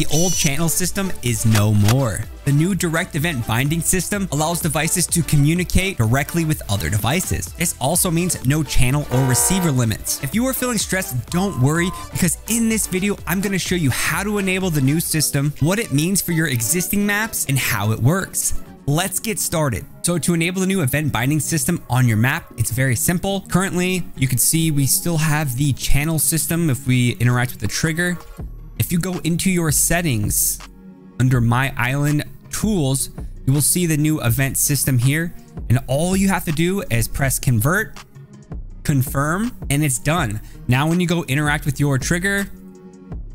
The old channel system is no more. The new direct event binding system allows devices to communicate directly with other devices. This also means no channel or receiver limits. If you are feeling stressed, don't worry because in this video, I'm going to show you how to enable the new system, what it means for your existing maps, and how it works. Let's get started. So to enable the new event binding system on your map, it's very simple. Currently, you can see we still have the channel system if we interact with the trigger. If you go into your settings under my island tools, you will see the new event system here. And all you have to do is press convert, confirm, and it's done. Now, when you go interact with your trigger,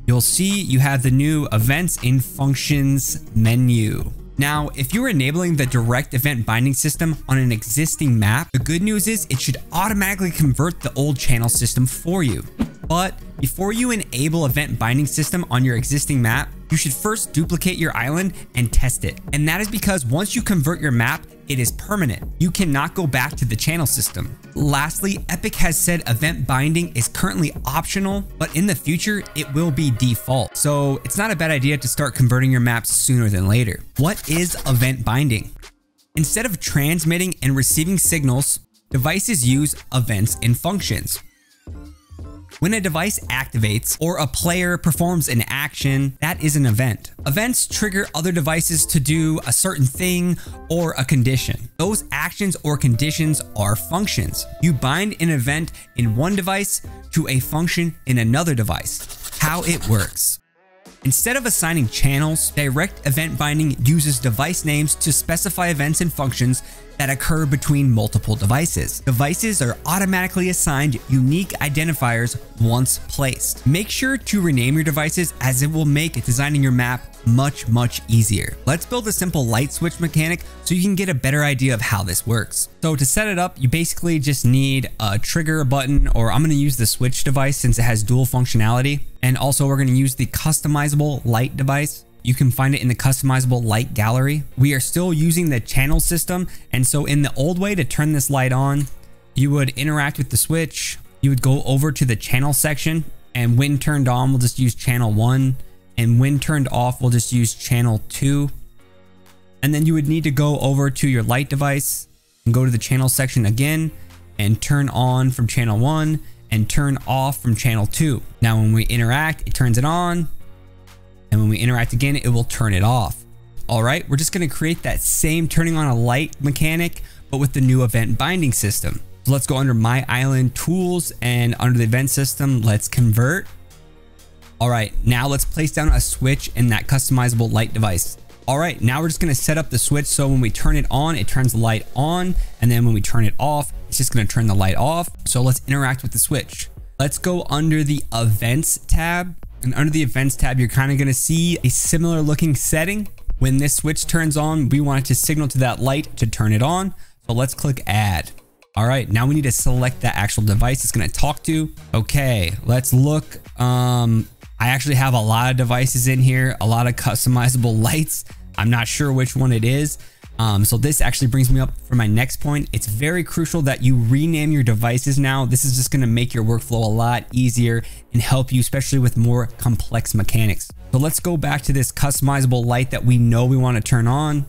you'll see you have the new events in functions menu. Now, if you're enabling the direct event binding system on an existing map, the good news is it should automatically convert the old channel system for you. But before you enable event binding system on your existing map, you should first duplicate your island and test it. And that is because once you convert your map, it is permanent. You cannot go back to the channel system. Lastly, Epic has said event binding is currently optional, but in the future, it will be default. So it's not a bad idea to start converting your maps sooner than later. What is event binding? Instead of transmitting and receiving signals, devices use events and functions. When a device activates or a player performs an action, that is an event. Events trigger other devices to do a certain thing or a condition. Those actions or conditions are functions. You bind an event in one device to a function in another device. How it works. Instead of assigning channels, direct event binding uses device names to specify events and functions that occur between multiple devices. Devices are automatically assigned unique identifiers once placed. Make sure to rename your devices as it will make designing your map much, much easier. Let's build a simple light switch mechanic so you can get a better idea of how this works. So to set it up, you basically just need a trigger button, or I'm going to use the switch device since it has dual functionality. And also we're going to use the customizable light device. You can find it in the customizable light gallery. We are still using the channel system. And so in the old way to turn this light on, you would interact with the switch. You would go over to the channel section and when turned on, we'll just use channel one. And when turned off, we'll just use channel two. And then you would need to go over to your light device and go to the channel section again and turn on from channel one and turn off from channel two. Now, when we interact, it turns it on and when we interact again, it will turn it off. All right, we're just going to create that same turning on a light mechanic, but with the new event binding system. So let's go under My Island Tools and under the event system, let's convert. All right, now let's place down a switch in that customizable light device. All right, now we're just gonna set up the switch so when we turn it on, it turns the light on, and then when we turn it off, it's just gonna turn the light off. So let's interact with the switch. Let's go under the events tab and under the events tab, you're kind of to see a similar looking setting. When this switch turns on, we want it to signal to that light to turn it on. So let's click add. All right, now we need to select that actual device it's to talk to. Okay, let's look. Um, I actually have a lot of devices in here, a lot of customizable lights. I'm not sure which one it is. Um, so this actually brings me up for my next point. It's very crucial that you rename your devices now. This is just going to make your workflow a lot easier and help you, especially with more complex mechanics. So let's go back to this customizable light that we know we want to turn on,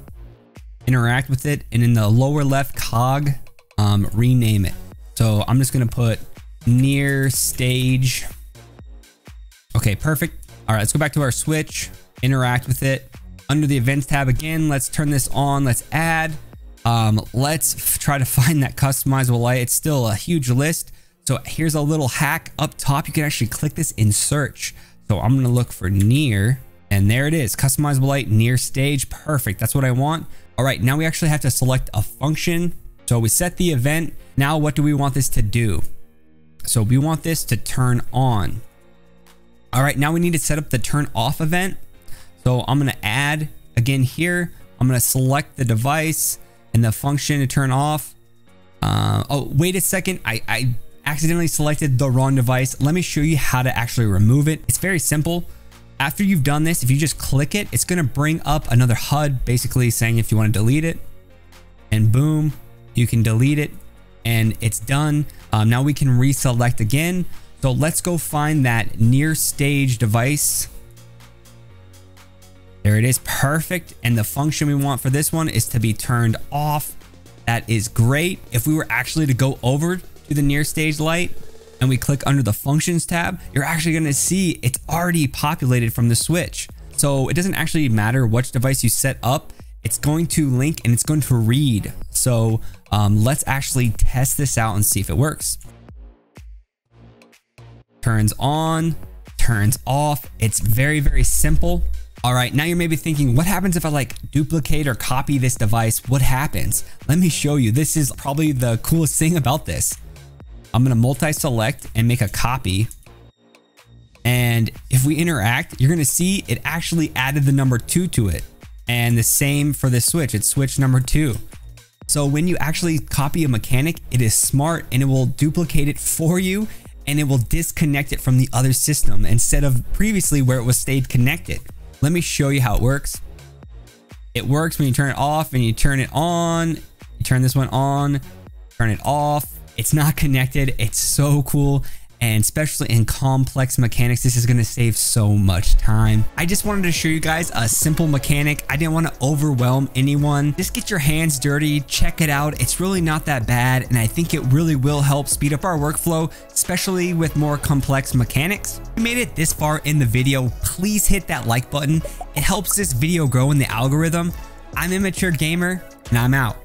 interact with it, and in the lower left cog, um, rename it. So I'm just going to put near stage. Okay, perfect. All right, let's go back to our switch, interact with it under the events tab again, let's turn this on. Let's add. Um, let's try to find that customizable light. It's still a huge list. So here's a little hack up top. You can actually click this in search. So I'm going to look for near and there it is. Customizable light near stage. Perfect. That's what I want. All right. Now we actually have to select a function. So we set the event. Now what do we want this to do? So we want this to turn on. All right. Now we need to set up the turn off event. So I'm going to add again here. I'm going to select the device and the function to turn off. Uh, oh, wait a second. I, I accidentally selected the wrong device. Let me show you how to actually remove it. It's very simple. After you've done this, if you just click it, it's going to bring up another HUD basically saying if you want to delete it and boom, you can delete it and it's done. Um, now we can reselect again. So let's go find that near stage device There it is, perfect. And the function we want for this one is to be turned off. That is great. If we were actually to go over to the near stage light and we click under the functions tab, you're actually gonna see it's already populated from the switch. So it doesn't actually matter which device you set up, it's going to link and it's going to read. So um, let's actually test this out and see if it works. Turns on, turns off. It's very, very simple. All right, now you're maybe thinking, what happens if I like duplicate or copy this device? What happens? Let me show you. This is probably the coolest thing about this. I'm gonna multi-select and make a copy. And if we interact, you're gonna see it actually added the number two to it. And the same for this switch, it's switch number two. So when you actually copy a mechanic, it is smart and it will duplicate it for you and it will disconnect it from the other system instead of previously where it was stayed connected. Let me show you how it works. It works when you turn it off and you turn it on. You turn this one on, turn it off. It's not connected. It's so cool and especially in complex mechanics this is going to save so much time. I just wanted to show you guys a simple mechanic. I didn't want to overwhelm anyone. Just get your hands dirty check it out. It's really not that bad and i think it really will help speed up our workflow especially with more complex mechanics. If you made it this far in the video please hit that like button. It helps this video grow in the algorithm. I'm immature gamer and i'm out